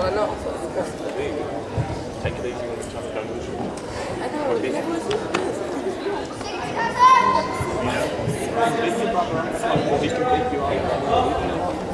But I. Take it easy when it's time to go to. I know. You never to you not.